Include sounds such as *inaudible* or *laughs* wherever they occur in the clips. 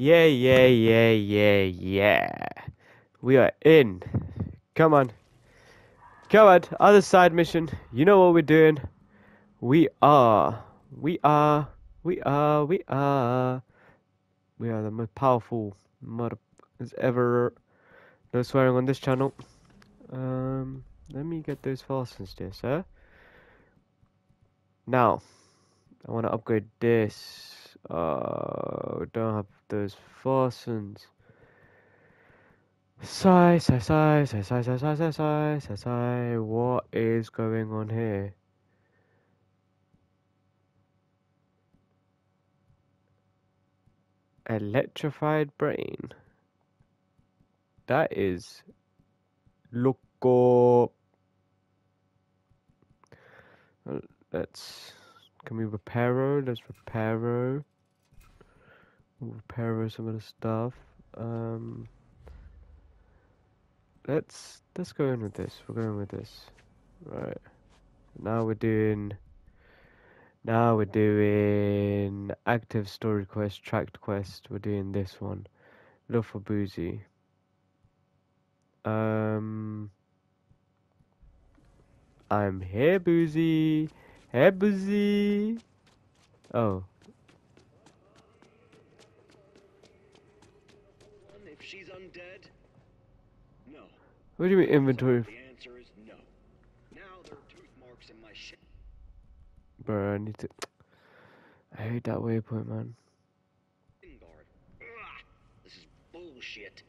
Yeah, yeah, yeah, yeah, yeah. We are in. Come on. Come on, other side mission. You know what we're doing. We are. We are. We are. We are. We are the most powerful mother as ever. No swearing on this channel. Um, let me get those fastens there, sir. Now, I want to upgrade this. Uh, don't have those fastens. Sigh, sigh, sigh, sigh, sigh, sigh, sigh, sigh, sigh, sigh, sigh. What is going on here? Electrified brain. That is loco. Let's. Can we repair? Let's repair. her. Repair some of the stuff. Um. Let's let's go in with this. We're going with this. Right. Now we're doing. Now we're doing active story quest, tracked quest. We're doing this one. Look for Boozy. Um, I'm here, Boozy. Hey, Boozy. Oh, If she's undead, no. what do you mean inventory? The answer is no. Now there are tooth marks in my shit Bro, I need to. I hate that waypoint, man. this is bullshit.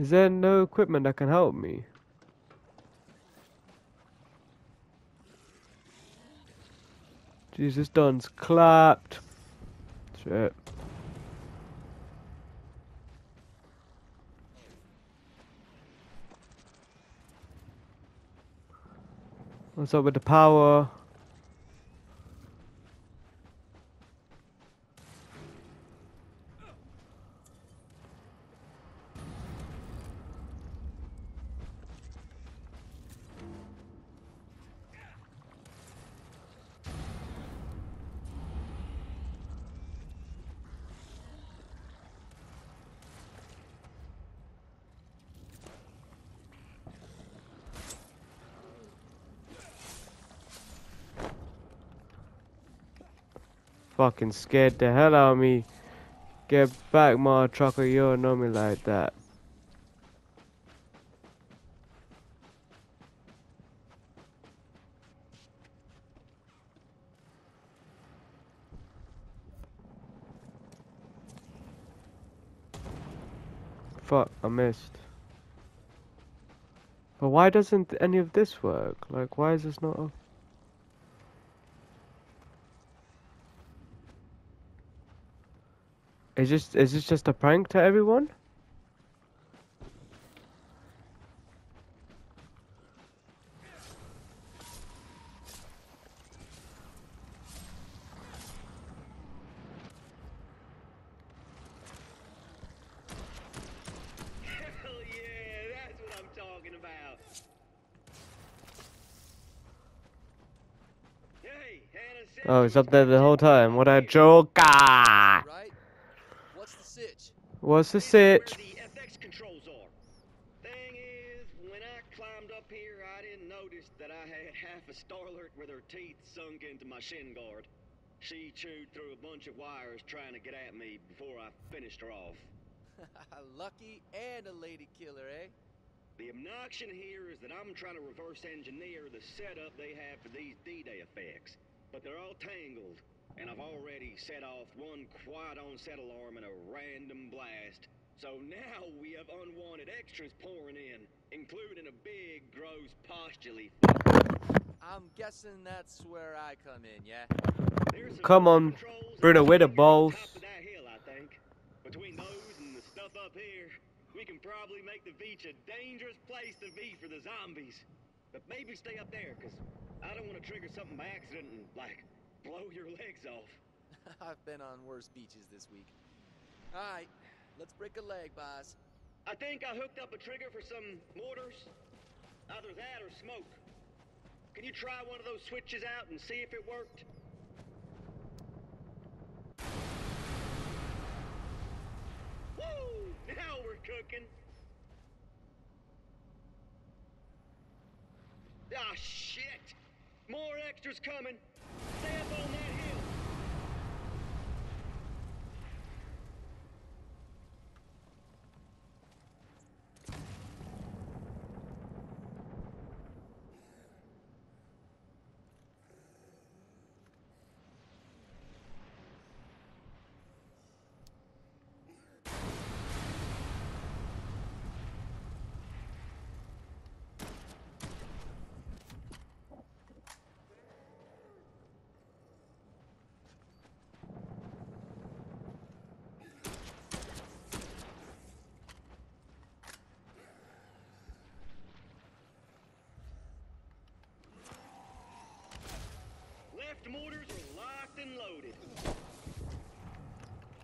Is there no equipment that can help me? Jesus, Don's clapped. Shit. What's up with the power? Fucking scared the hell out of me. Get back, my trucker. You don't know me like that. Fuck, I missed. But why doesn't any of this work? Like, why is this not... Is this is this just a prank to everyone? Oh, it's up there the whole time. What a joker! I climbed up here, I didn't notice that I had half a starlet with her teeth sunk into my shin guard. She chewed through a bunch of wires trying to get at me before I finished her off. *laughs* Lucky and a lady killer, eh? The obnoxion here is that I'm trying to reverse engineer the setup they have for these D-Day effects. But they're all tangled, and I've already set off one quiet on-set alarm and a random blast. So now we have unwanted extras pouring in, including a big, gross postulae. I'm guessing that's where I come in, yeah? Come on, patrols Bruno, where the balls? top of that hill, I think. Between those and the stuff up here, we can probably make the beach a dangerous place to be for the zombies. But maybe stay up there, because I don't want to trigger something by accident and, like, blow your legs off. *laughs* I've been on worse beaches this week. Alright, let's break a leg, boss. I think I hooked up a trigger for some mortars. Either that or smoke. Can you try one of those switches out and see if it worked? Woo! Now we're cooking. Ah, shit! More extras coming. Sandal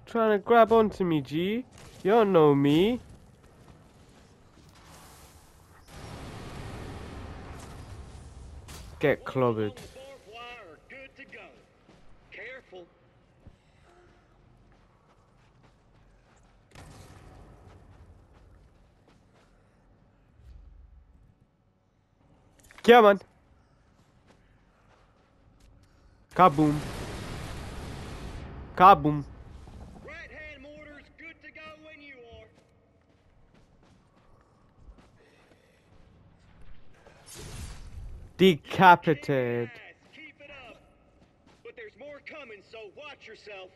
Trying to grab onto me, G. You don't know me. Get clobbered. All the barbed wire are good to go. Careful. Come on. Kaboom. Kaboom. Right hand mortars good to go when you are. Decapitated. Yes, keep it up. But there's more coming, so watch yourself.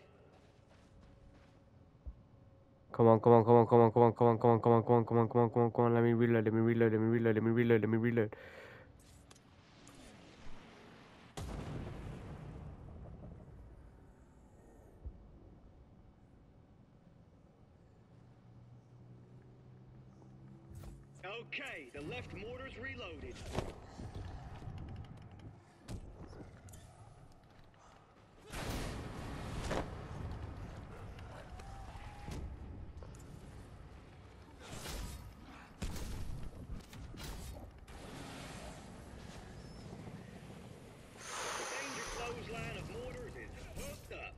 Come on, come on, come on, come on, come on, come on, come on, come on, come on, come on, come on, come on, come on. Let me reload, let me reload, let me reload, let me reload, let me reload. Okay, the left mortar's reloaded. The danger clothesline of mortars is hooked up.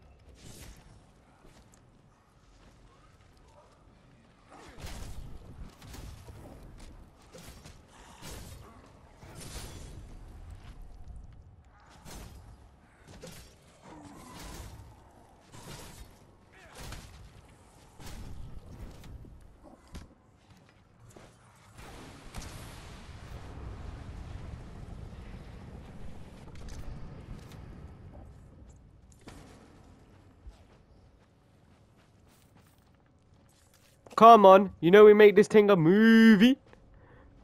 Come on, you know we make this thing a movie.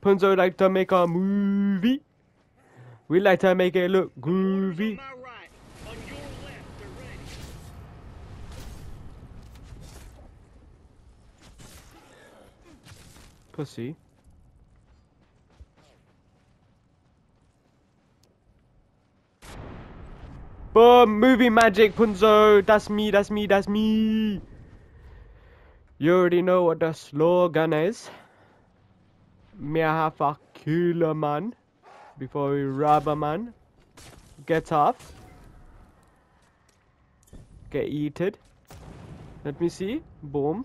Punzo like to make a movie. We like to make it look groovy. my right, on your left, they're ready. Pussy. Boom! Movie magic, Punzo! That's me, that's me, that's me! You already know what the slogan is. Me have a killer man before we rob a man. Get off. Get eaten. Let me see. Boom.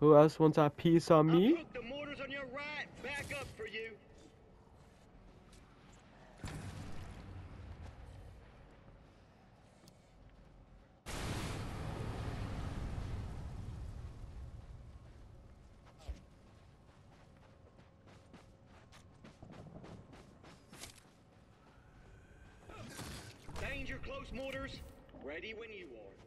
Who else wants a piece of me? hooked the mortars on your right back up for you. Danger close mortars, ready when you are.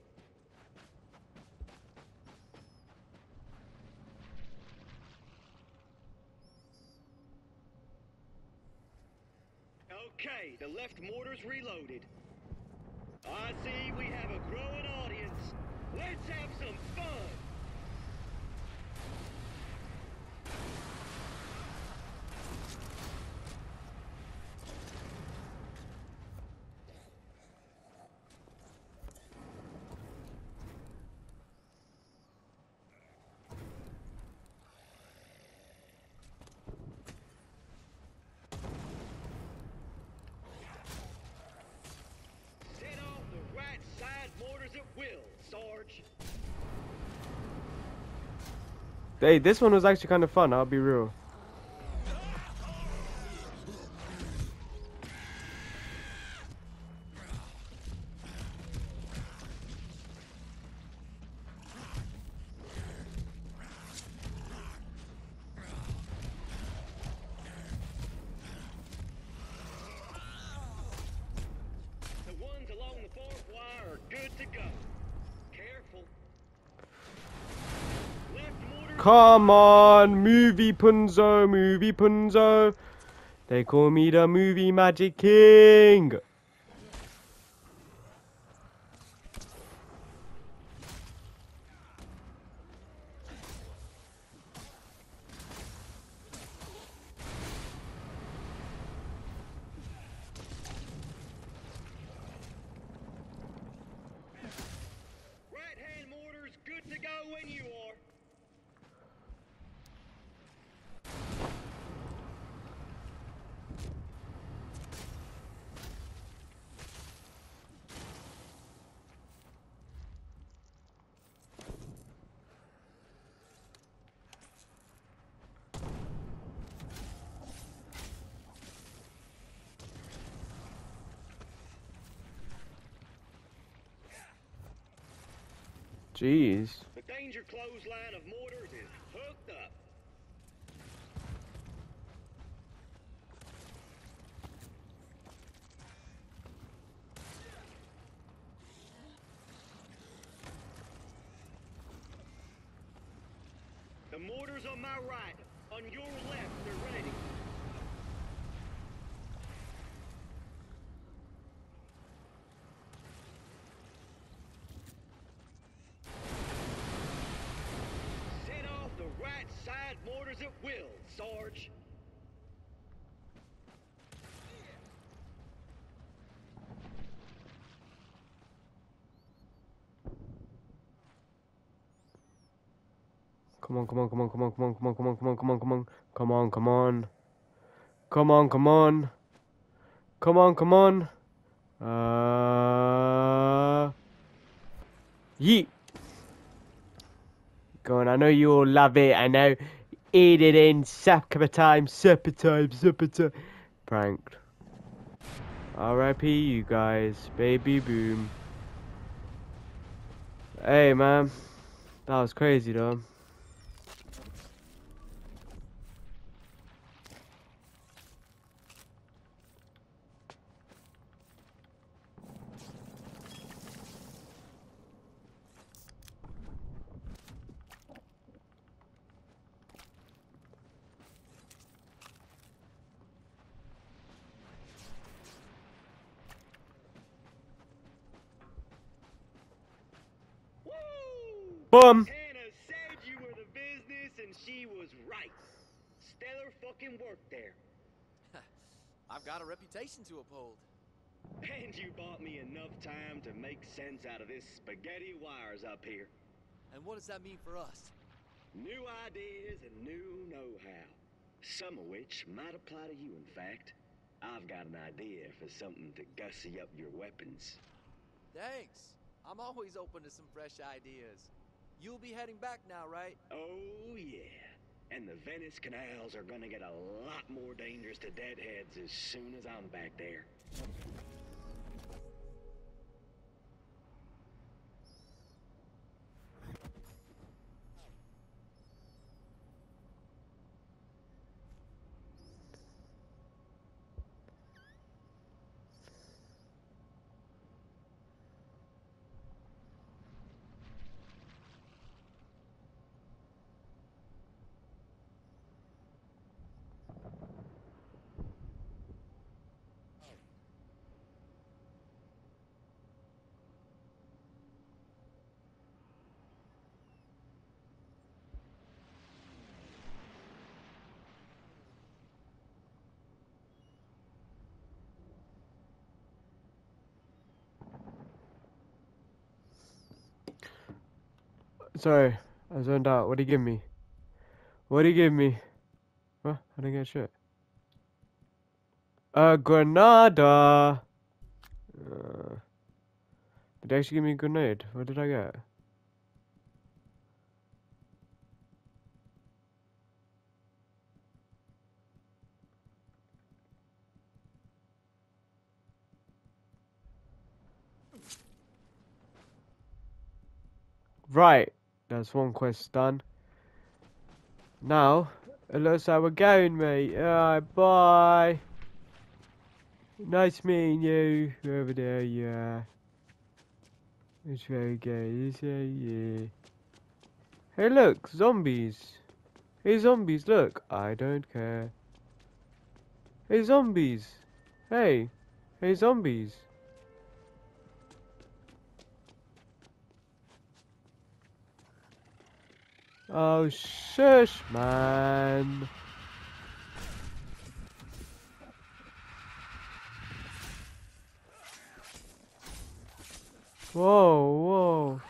The left mortar's reloaded. I see we have a growing audience. Let's have some fun! Set off the right side mortars at will, Sarge. Hey, this one was actually kind of fun. I'll be real. The ones along the fourth wire are good to go. Careful. Left mortar. Come on, movie Punzo, movie Punzo. They call me the movie magic king. Right hand mortars good to go when you are. Jeez. The danger clothesline of mortars is hooked up. The mortars on my right. On your left, they're ready. Set off the right side mortars at will, Sarge. Come on, come on, come on, come on, come on, come on, come on, come on, come on, come on, come on, come on, come on, come on, come on, come on. Uh, yeet. Go on, I know you all love it. I know. Eat it in. Supper time, supper time, supper time. Pranked. R.I.P. you guys. Baby boom. Hey, man. That was crazy, though. Woo! Boom. Hannah said you were the business, and she was right. Stellar fucking work there. *laughs* I've got a reputation to uphold. And you bought me enough time to make sense out of this spaghetti wires up here. And what does that mean for us? New ideas and new know-how. Some of which might apply to you, in fact. I've got an idea for something to gussy up your weapons. Thanks. I'm always open to some fresh ideas. You'll be heading back now, right? Oh, yeah. And the Venice canals are gonna get a lot more dangerous to deadheads as soon as I'm back there. Sorry, I zoned out. What do you give me? What do you give me? What? I didn't get shit. A granada. Uh, did they actually give me a grenade? What did I get? Right, that's one quest done. Now, it looks like we're going, mate. Alright, bye. Nice meeting you, over there, yeah. It's very good, it's very, yeah. Hey, look, zombies. Hey, zombies, look. I don't care. Hey, zombies. Hey. Hey, zombies. Oh, shush, man. Whoa, whoa.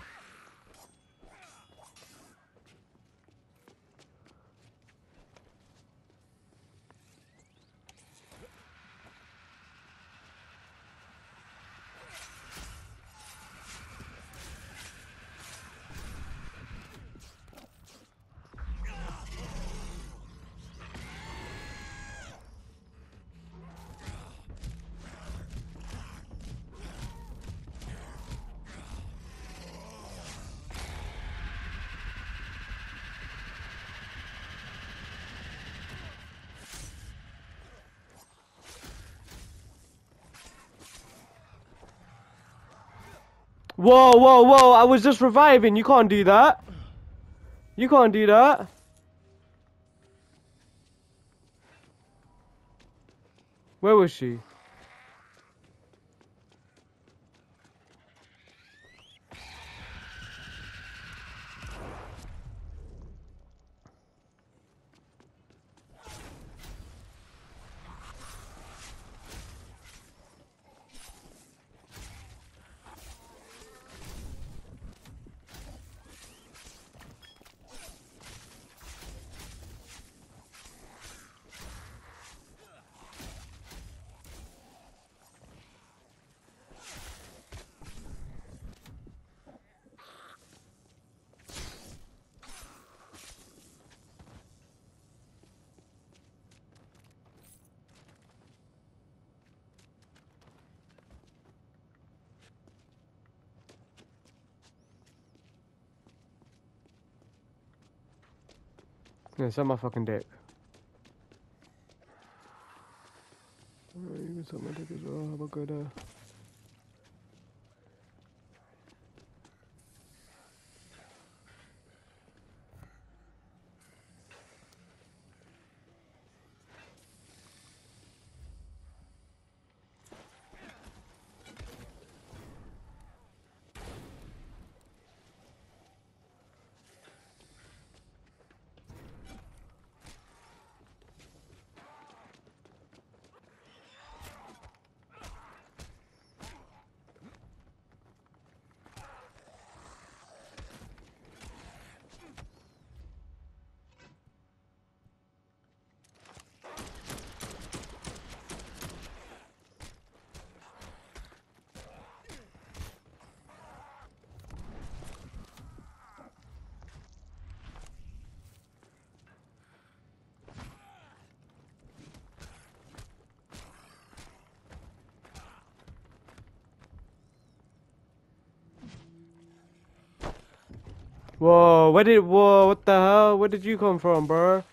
Whoa, whoa, whoa, I was just reviving. You can't do that. You can't do that. Where was she? Yeah, suck my fucking dick. Alright, you can suck my dick as well. Have a good, uh... Where did, whoa, what the hell? Where did you come from, bro?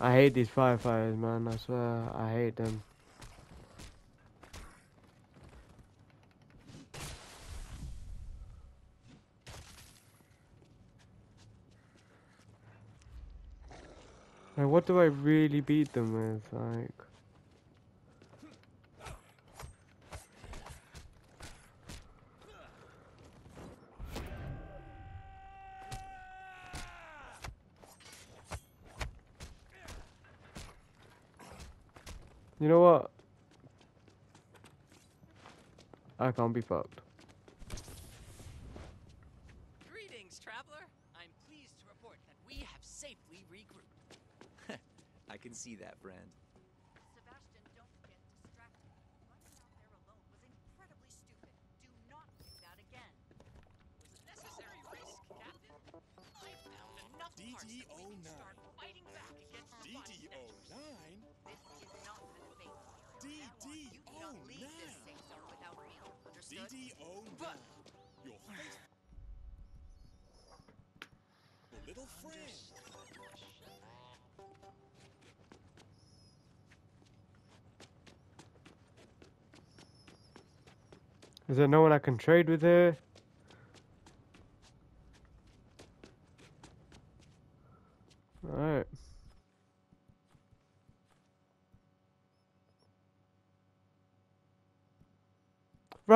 I hate these firefighters, man, I swear, I hate them. Like, what do I really beat them with, like... You know what? I can't be fucked. Greetings, traveler. I'm pleased to report that we have safely regrouped. *laughs* I can see that, friend. Sebastian, don't get distracted. Running out there alone was incredibly stupid. Do not do that again. Was necessary risk, Captain. I found enough parts start fighting back against DDO9? On, you cannot leave this safe zone without me. Understood? DD09. But- Your faithful little friend. Is there no one I can trade with here? Alright.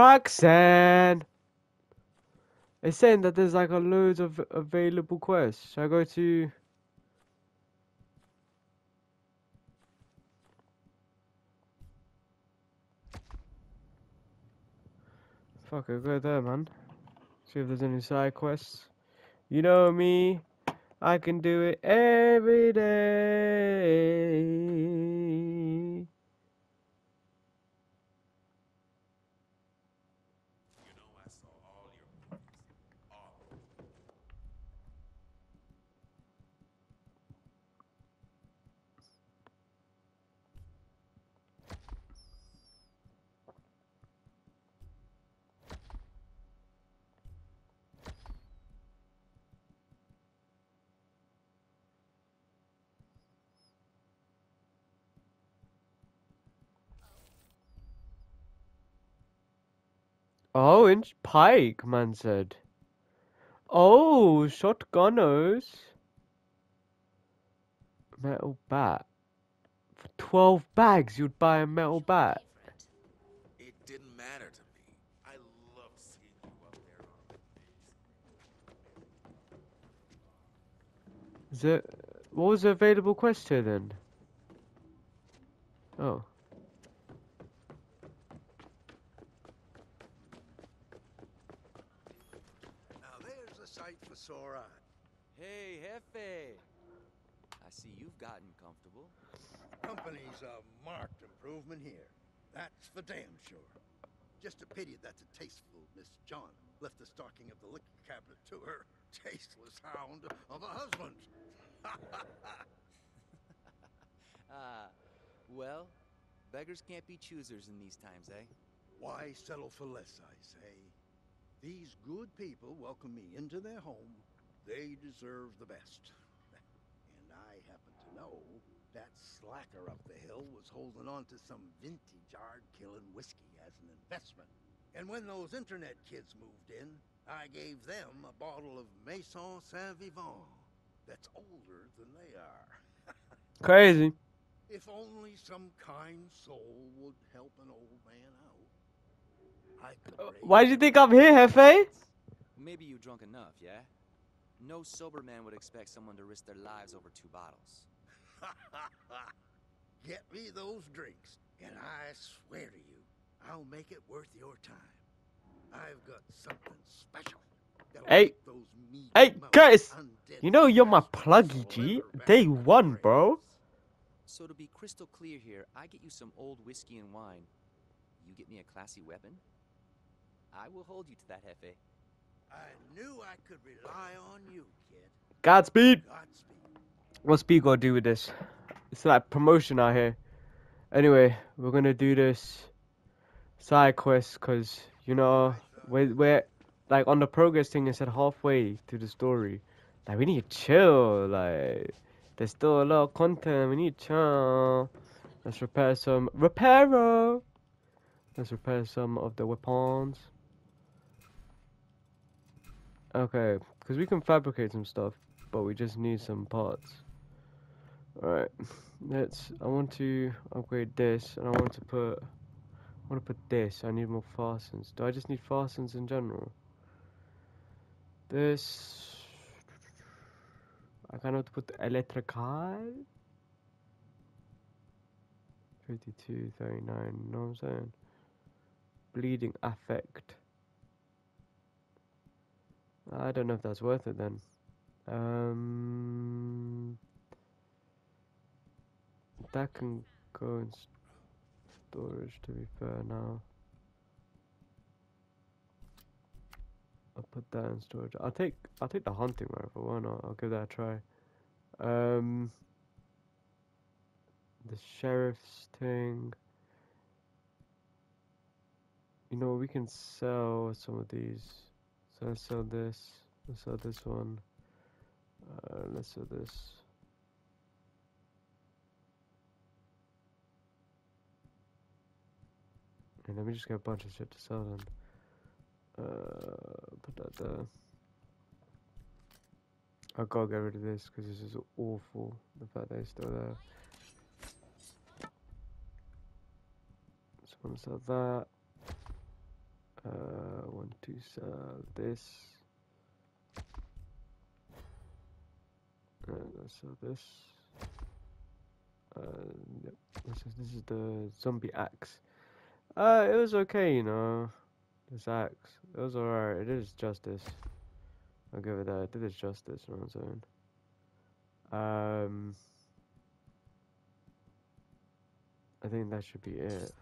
Roxanne! It's saying that there's like a loads of available quests. Should I go to... Fuck, I'll go there, man. See if there's any side quests. You know me, I can do it every day. You know I saw all your movies. All of them. Oh, inch pike, man said. Oh, shotgunners. Metal bat. For 12 bags, you'd buy a metal bat. It didn't matter to me. I love seeing you up there on the. Is it. What was the available quest here then? Oh. Now there's a sight for sore eye. Hefe! I see you've gotten comfortable. Company's a marked improvement here. That's for damn sure. Just a pity that the tasteful Miss Jaunt left the stocking of the liquor cabinet to her tasteless hound of a husband. *laughs* Ah, well, beggars can't be choosers in these times, eh? Why settle for less, I say? These good people welcome me into their home. They deserve the best. *laughs* And I happen to know that slacker up the hill was holding on to some vintage hard-killing whiskey as an investment. And when those internet kids moved in, I gave them a bottle of Maison Saint-Vivant that's older than they are. *laughs* Crazy. If only some kind soul would help an old man out. I could uh, raise Why do you think I'm here, Hefe? Maybe you drunk enough, yeah? No sober man would expect someone to risk their lives over two bottles. *laughs* Get me those drinks, and I swear to you, I'll make it worth your time. I've got something special. Hey. make those Hey, mouthed Curtis! You know you're my bastards pluggy G. Day one, bro. So to be crystal clear here, I get you some old whiskey and wine. You get me a classy weapon? I will hold you to that, Hefe. I knew I could rely on you, kid. Godspeed. Godspeed. What's Speed got to do with this? It's like promotion out here. Anyway, we're gonna do this side quest because you know we're, we're like on the progress thing. It said halfway through the story. Like we need to chill. Like there's still a lot of content. We need to chill. Let's repair some reparo. Let's repair some of the weapons. Okay, because we can fabricate some stuff, but we just need some parts. Alright, let's. I want to upgrade this, and I want to put. I want to put this. I need more fastens. Do I just need fastens in general? This. I of put electrical. 52, 39, you know what I'm saying? Bleeding affect. I don't know if that's worth it then. Um. that can go in storage. To be fair, now. I'll put that in storage. I'll take I'll take the hunting rifle. Why not? I'll give that a try. Um, the sheriff's thing. You know, we can sell some of these. So let's sell this. Let's sell this one. Uh, let's sell this. And let me just get a bunch of shit to sell then. Uh, put that there. I gotta get rid of this because this is awful. The fact that it's still there. Just want to sell that. Uh, want to sell this. Uh, let's sell this. Uh, yep. This is this is the zombie axe. Uh, it was okay, you know. This axe, it was alright. It is justice. I'll give it that. It did its justice on its own. Um, I think that should be it.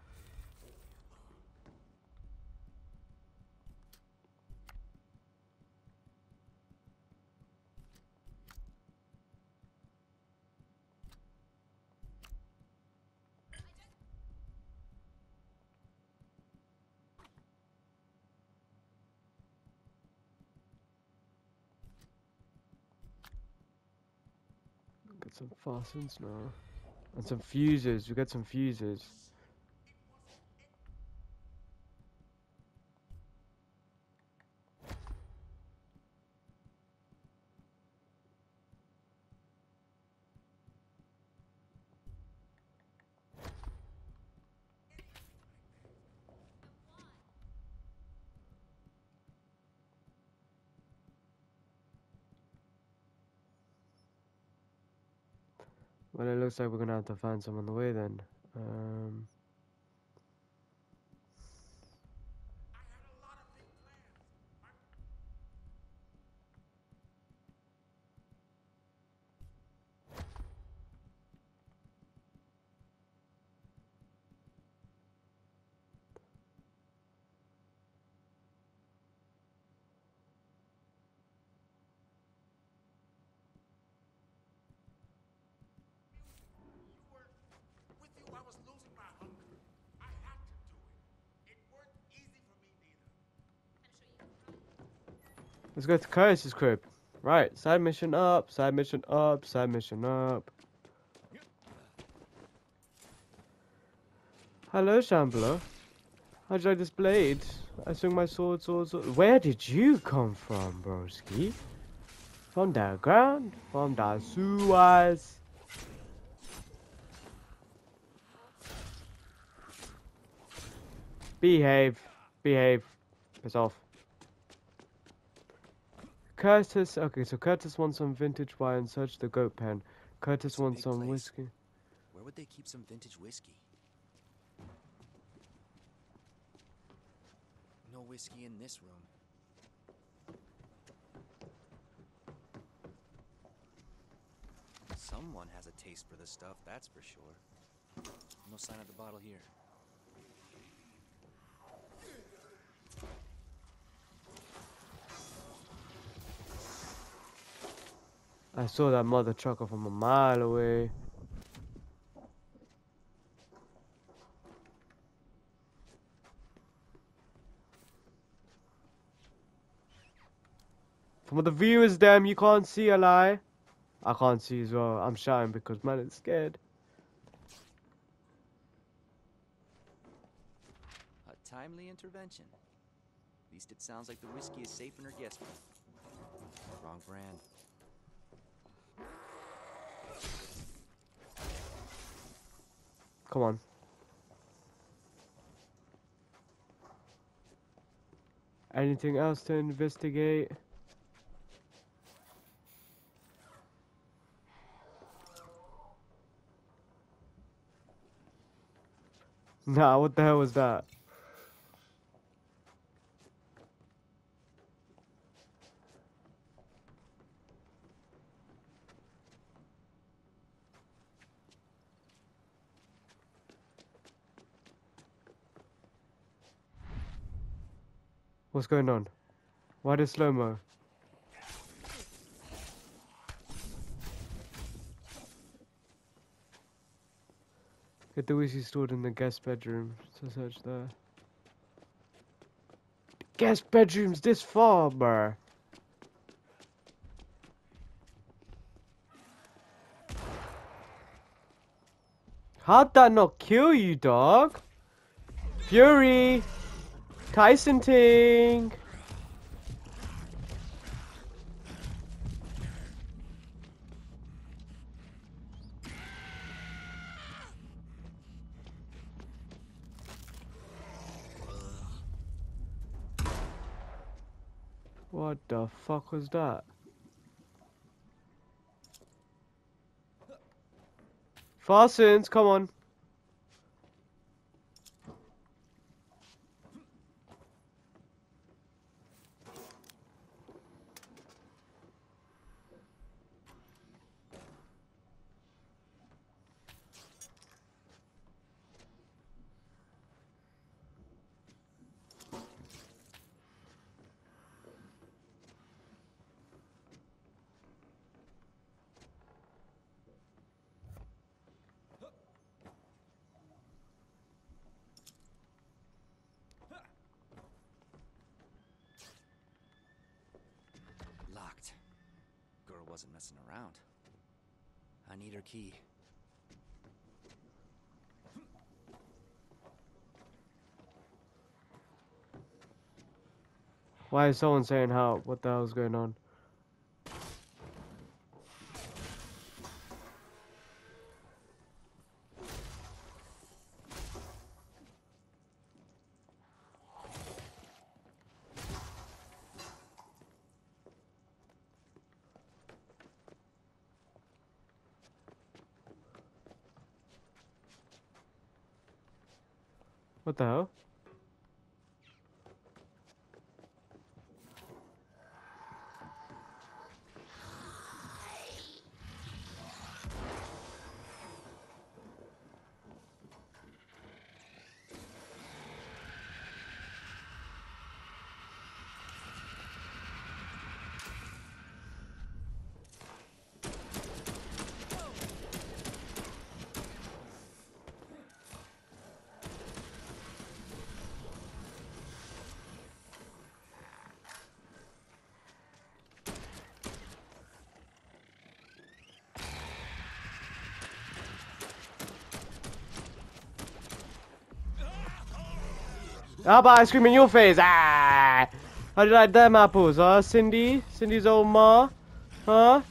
Get some fastens now. And some fuses. We got some fuses. Well, it looks like we're gonna have to find some on the way then. Um, With you, I was losing my hunger. I had to do it. It weren't easy for me neither. Let's go to Curtis's crib. Right, side mission up, side mission up, side mission up. Hello, Shambler. How'd you like this blade? I swing my sword, sword, sword. Where did you come from, broski? From the ground? From the sewers? Behave. Behave. Piss off. Curtis, okay, so Curtis wants some vintage wine. and Search the goat pen. Curtis It's wants some place. whiskey. Where would they keep some vintage whiskey? No whiskey in this room. Someone has a taste for this stuff, that's for sure. No sign of the bottle here. I saw that mother trucker from a mile away. For the viewers, damn, you can't see a lie. I can't see as well. I'm shouting because man it's scared. A timely intervention. At least it sounds like the whiskey is safe in her guest room. Wrong brand. Come on. Anything else to investigate? Nah, what the hell was that? What's going on? Why the slow mo? Get the whiskey stored in the guest bedroom. So search there. Guest bedroom's this far, bruh. How'd that not kill you, dog? Fury! Tyson Ting! What the fuck was that? Fastens, come on. Locked. Girl wasn't messing around. I need her key. Why is someone saying how? What the hell's going on? The How about I scream in your face? Ah! How do you like them apples, huh? Cindy? Cindy's old ma? Huh?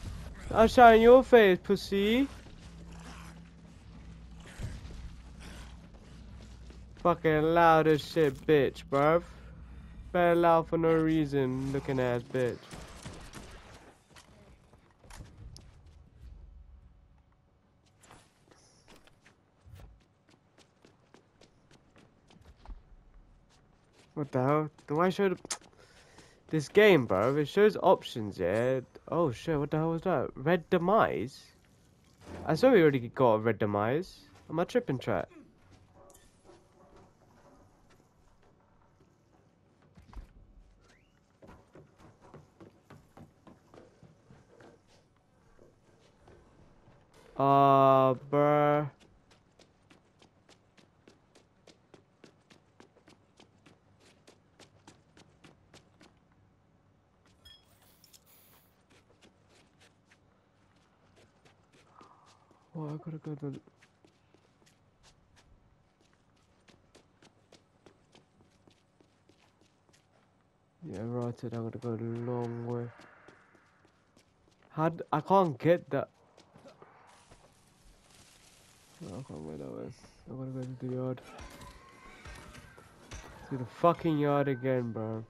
I'll shine in your face, pussy. Fucking loud as shit, bitch, bruv. Better loud for no reason, looking ass bitch. What the hell? Do I show. This game, bro, it shows options, yeah? Oh shit, what the hell was that? Red Demise? I saw we already got a Red Demise. Am I tripping track? Uh, bruh. Oh, I gotta go to. Yeah, right. I gotta go a long way. How? I can't get that. I can't go that way. I gotta go to the yard. To the fucking yard again, bro.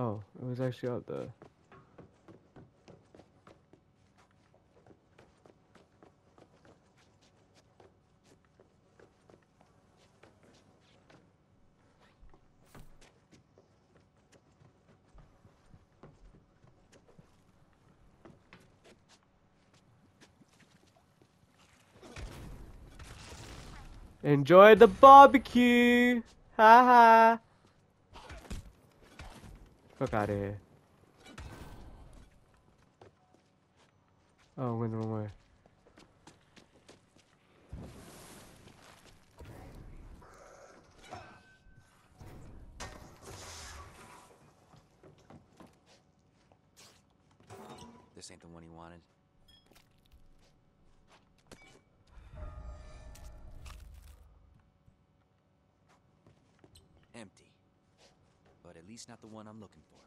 Oh, it was actually out there. Enjoy the barbecue! Ha ha! Fuck. Oh, went the wrong way. This ain't the one he wanted. Empty. But at least not the one I'm looking for.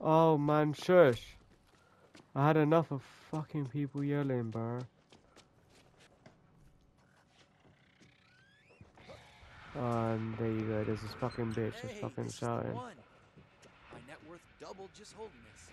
Oh man, shush. I had enough of fucking people yelling, bro. And there you go, there's this fucking bitch just fucking this is the shouting. My net worth doubled just holding this.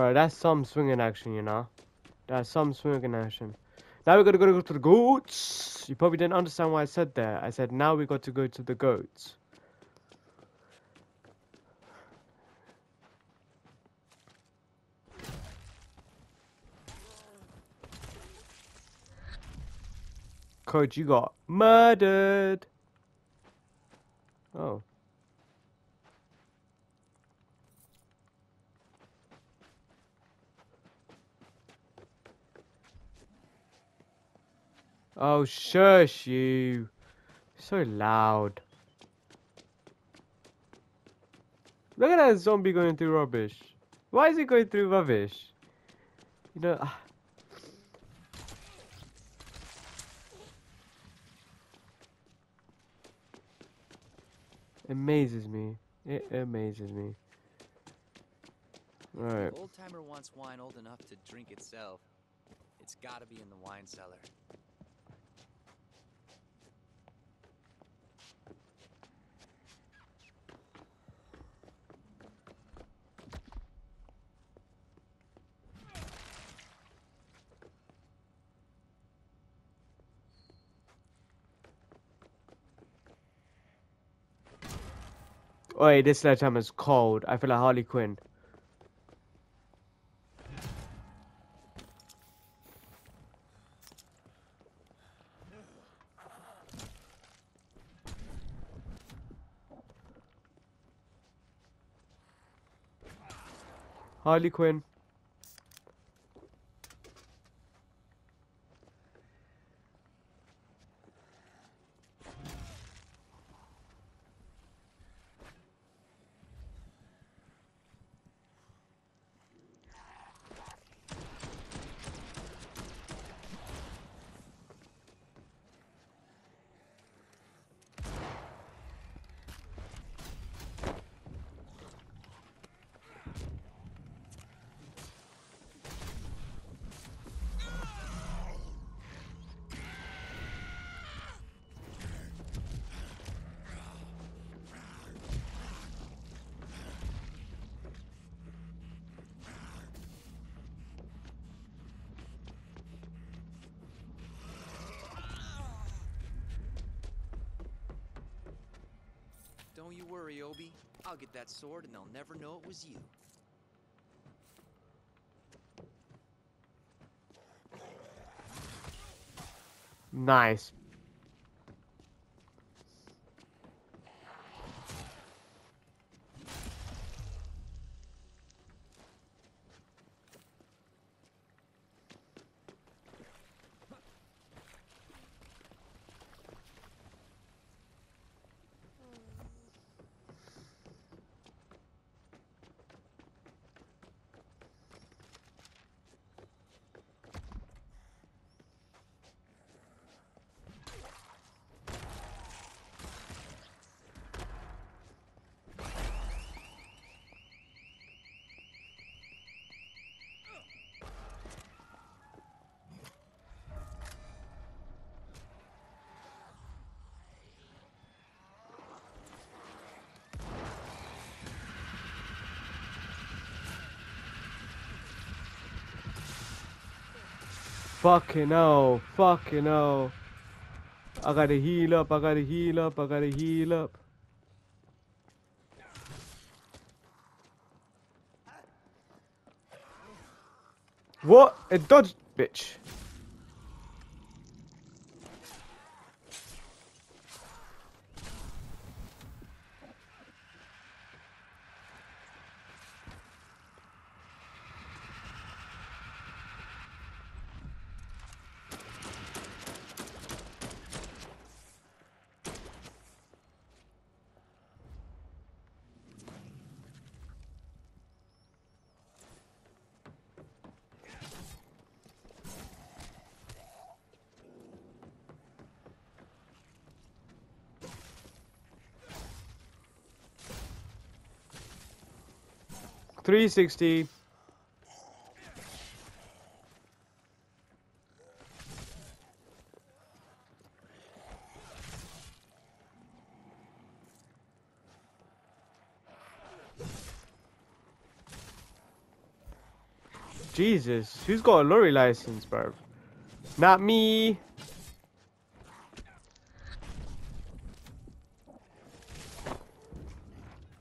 Bro, that's some swinging action, you know? That's some swinging action. Now we gotta go to the goats. You probably didn't understand why I said that. I said now we got to go to the goats. Coach, you got murdered. Oh. Oh, shush you. So loud. Look at that zombie going through rubbish. Why is he going through rubbish? You know. ah. Amazes me. It amazes me. Right. Old timer wants wine old enough to drink itself. It's gotta be in the wine cellar. Oi, this sledgehammer's cold. I feel like Harley Quinn. Harley Quinn. Don't you worry, Obi. I'll get that sword and they'll never know it was you. Nice. Fucking hell. Fucking hell. I gotta heal up. I gotta heal up. I gotta heal up. What? It dodged, bitch. Three sixty. Jesus, who's got a lorry license, bro? Not me.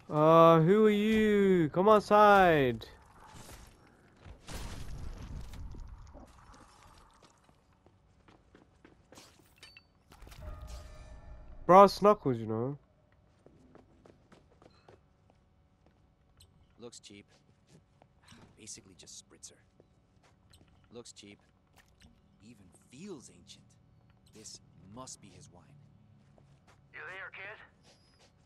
Uh, who are you? Come outside. Brass knuckles, you know. Looks cheap. Basically just spritzer. Looks cheap. Even feels ancient. This must be his wine. You there, kid?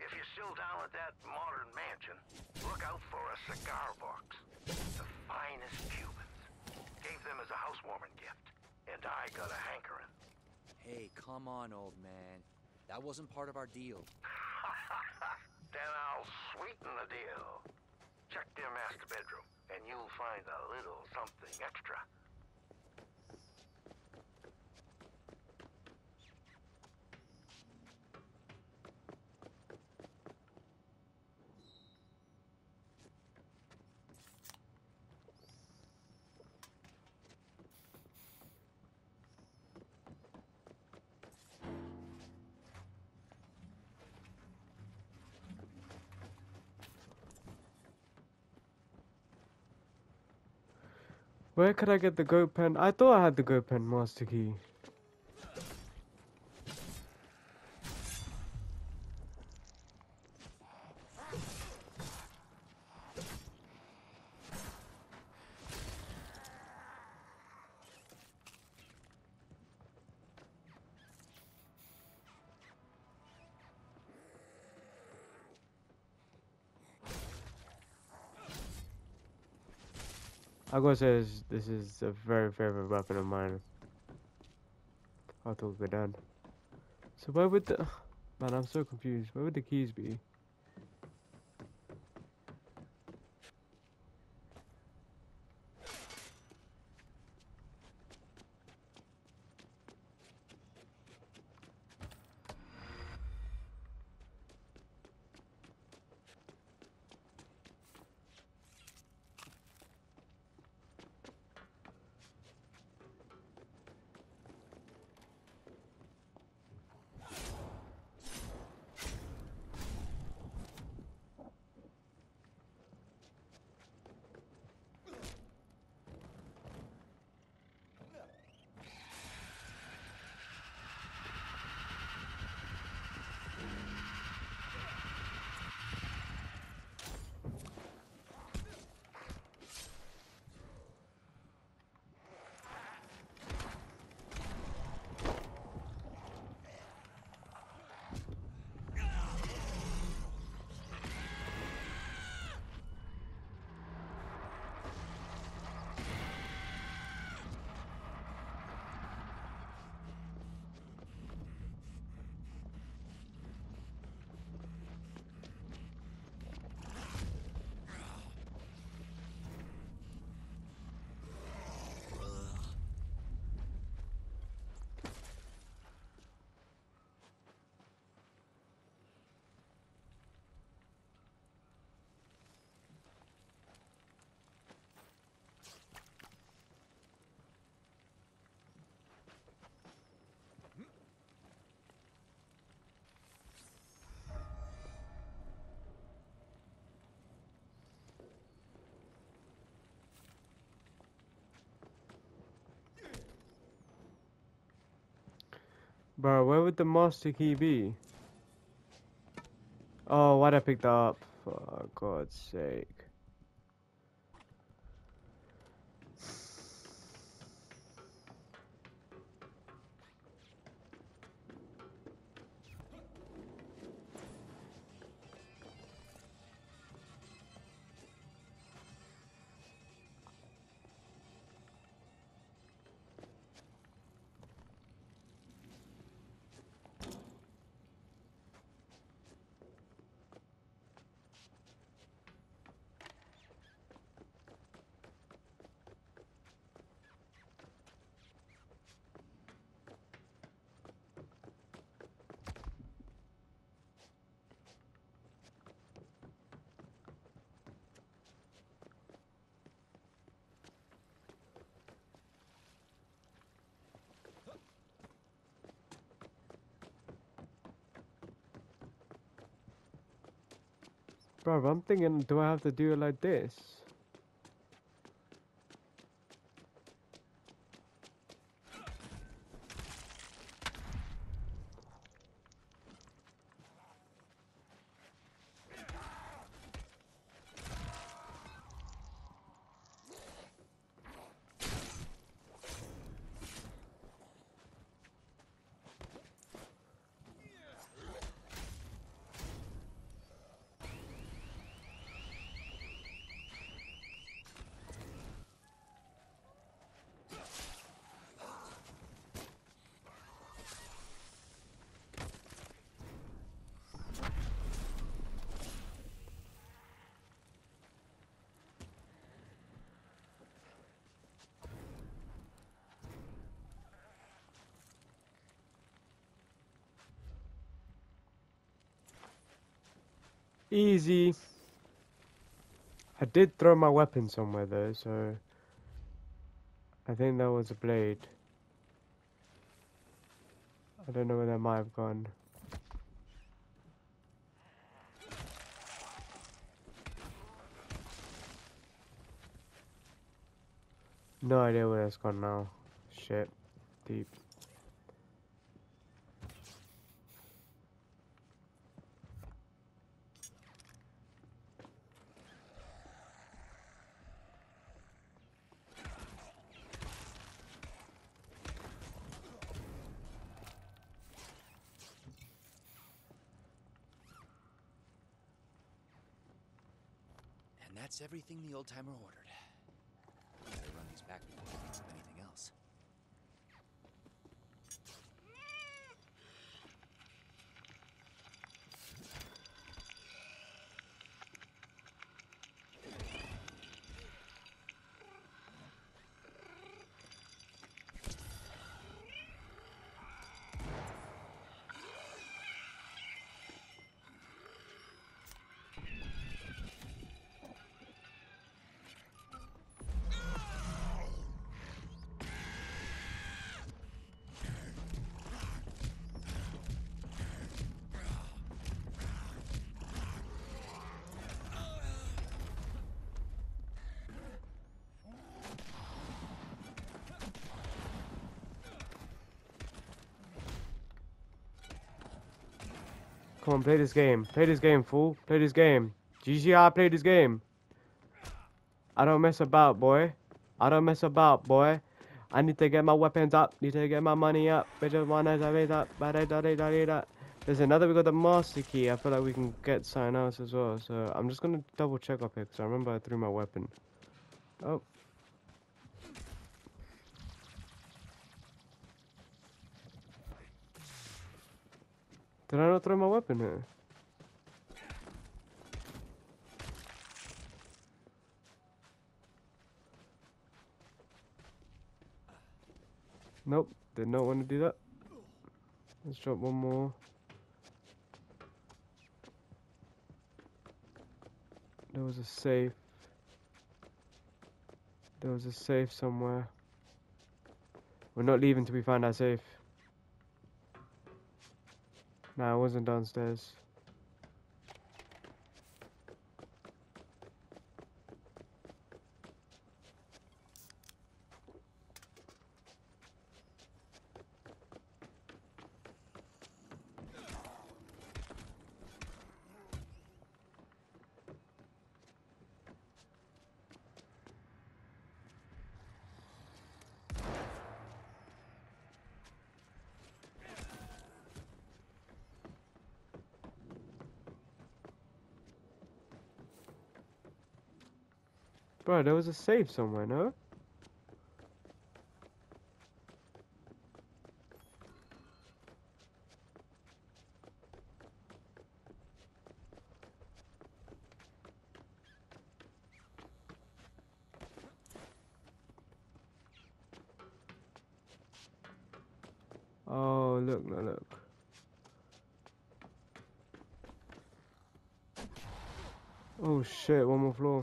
If you're still down at that modern mansion, look out for a cigar box. The finest Cubans. Gave them as a housewarming gift. And I got a hankering. Hey, come on, old man. That wasn't part of our deal. *laughs* then I'll sweeten the deal. Check their master bedroom, and you'll find a little something extra. Where could I get the goat pen? I thought I had the goat pen master key. I gotta say this, this is a very favorite weapon of mine. I thought we're done. So where would the *sighs* man? I'm so confused. Where would the keys be? Bro, where would the master key be? Oh, why'd I pick that up? For God's sake. Bro, I'm thinking, do I have to do it like this? Easy. I did throw my weapon somewhere though, so I think that was a blade. I don't know where that might have gone. No idea where that's gone now. Shit. Deep. And that's everything the old timer ordered. Run these back before he thinks of anything else. Come on, play this game. Play this game, fool. Play this game. GG, I play this game. I don't mess about, boy. I don't mess about, boy. I need to get my weapons up. Need to get my money up. There's another, we got the master key. I feel like we can get something else as well. So I'm just going to double check up here because I remember I threw my weapon. Oh. Did I not throw my weapon here? Nope, did not want to do that. Let's drop one more. There was a safe. There was a safe somewhere. We're not leaving till we find that safe. Nah, I wasn't downstairs. Bro, there was a save somewhere, no? Oh, look, no, look. Oh shit, one more floor.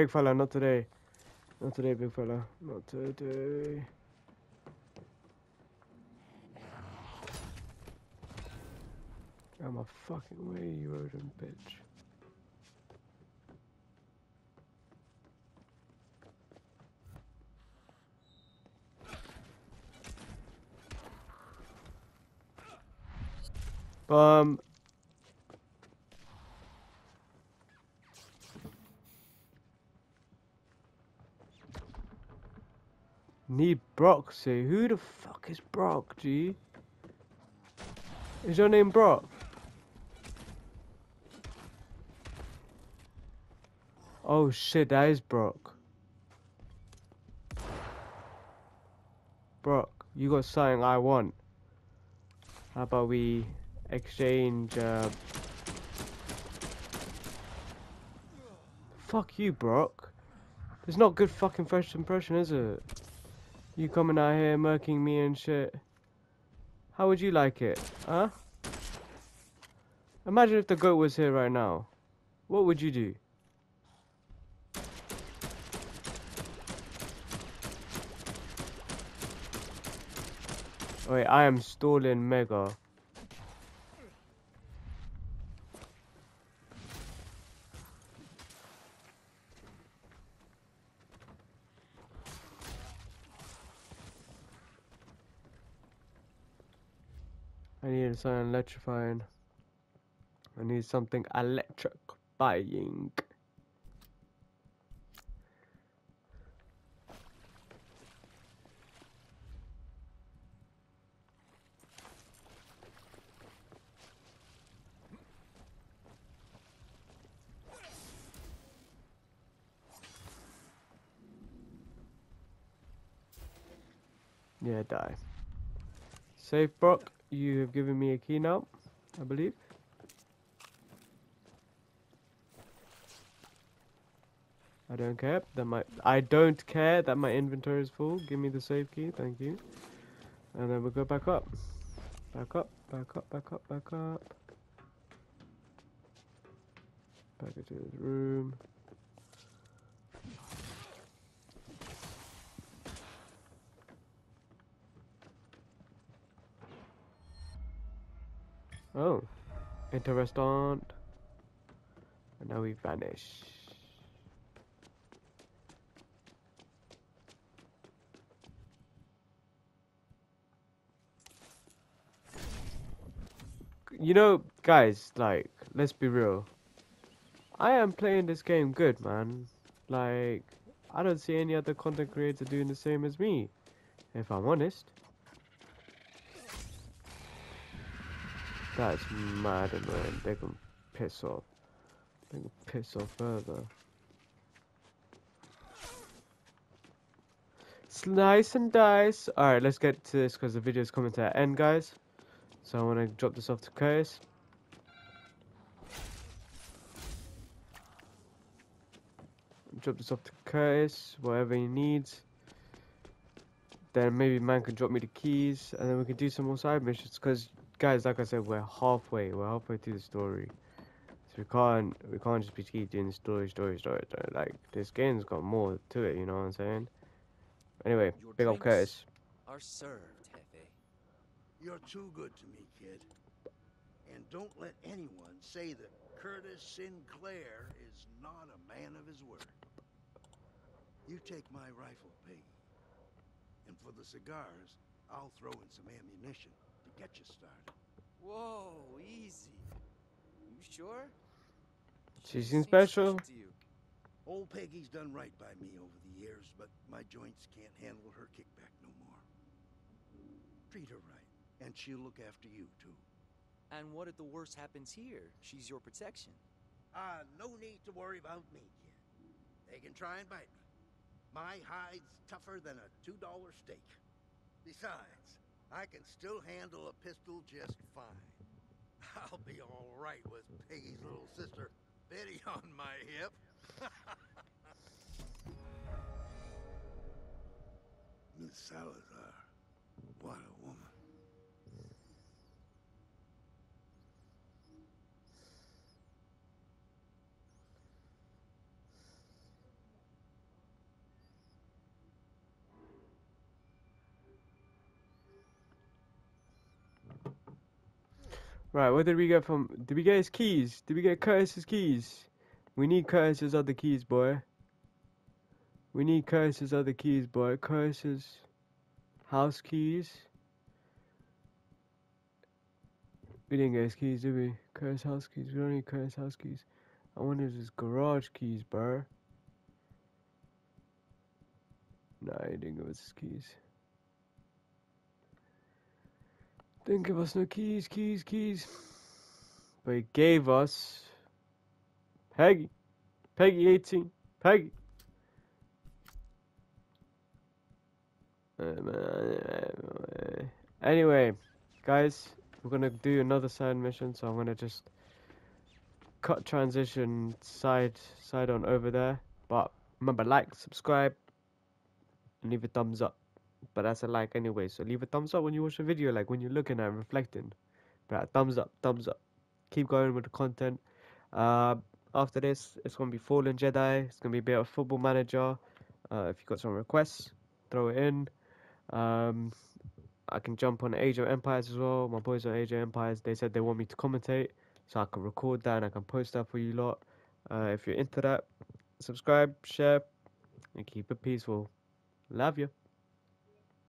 Big fella, not today. Not today, big fella. Not today. I'm a fucking way, you rodent bitch. Um, Need Brock, say. Who the fuck is Brock, G? Is your name Brock? Oh shit, that is Brock. Brock, you got something I want. How about we exchange, uh... Fuck you, Brock. It's not good fucking first impression, is it? You coming out here murking me and shit. How would you like it, huh? Imagine if the goat was here right now. What would you do? Wait, I am stalling mega. I need something electrifying. I need something electrifying. Yeah, die. Save Brock. You have given me a key now, I believe. I don't care that my I don't care that my inventory is full. Give me the save key, thank you. And then we'll go back up. Back up, back up, back up, back up. Back into his room. Oh, interessant. And now we vanish. You know, guys, like, let's be real. I am playing this game good, man. Like, I don't see any other content creator doing the same as me, if I'm honest. That's mad annoying. They can piss off. They can piss off further. Slice and dice. Alright, let's get to this because the video is coming to an end, guys. So I want to drop this off to Curtis. Drop this off to Curtis, whatever he needs. Then maybe man can drop me the keys, and then we can do some more side missions. Because guys, like I said, we're halfway. We're halfway through the story, so we can't we can't just be keep doing the story, story, story, story. Like this game's got more to it. You know what I'm saying? Anyway, Your big up drinks Curtis. Are served, Hefe. You're too good to me, kid. And don't let anyone say that Curtis Sinclair is not a man of his word. You take my rifle pay. And for the cigars, I'll throw in some ammunition to get you started. Whoa, easy. You sure? She She seems special. to you. Old Peggy's done right by me over the years, but my joints can't handle her kickback no more. Treat her right, and she'll look after you, too. And what if the worst happens here? She's your protection. Ah, no need to worry about me, kid. They can try and bite me. My hide's tougher than a $2 steak. Besides, I can still handle a pistol just fine. I'll be all right with Peggy's little sister, Betty, *laughs* on my hip. *laughs* Miss Salazar, what a woman. Right, what did we get from? Did we get his keys? Did we get Curtis's keys? We need Curtis's other keys, boy. We need Curtis's other keys, boy. Curtis's house keys. We didn't get his keys, did we? Curtis house keys. We don't need Curtis house keys. I wanted his garage keys, bro. Nah, he didn't give us his keys. Didn't give us no keys, keys, keys. But he gave us Peggy. Peggy 18. Peggy. Anyway, guys, we're gonna do another side mission, so I'm gonna just cut transition side side on over there. But remember, like, subscribe, and leave a thumbs up. But that's a like anyway, so leave a thumbs up when you watch the video, like when you're looking at reflecting. But thumbs up, thumbs up. Keep going with the content. Uh, after this, it's gonna be Fallen Jedi. It's gonna be a bit of Football Manager. Uh, if you got some requests, throw it in. Um, I can jump on Age of Empires as well. My boys on Age of Empires, they said they want me to commentate, so I can record that and I can post that for you lot. Uh, if you're into that, subscribe, share, and keep it peaceful. Love you.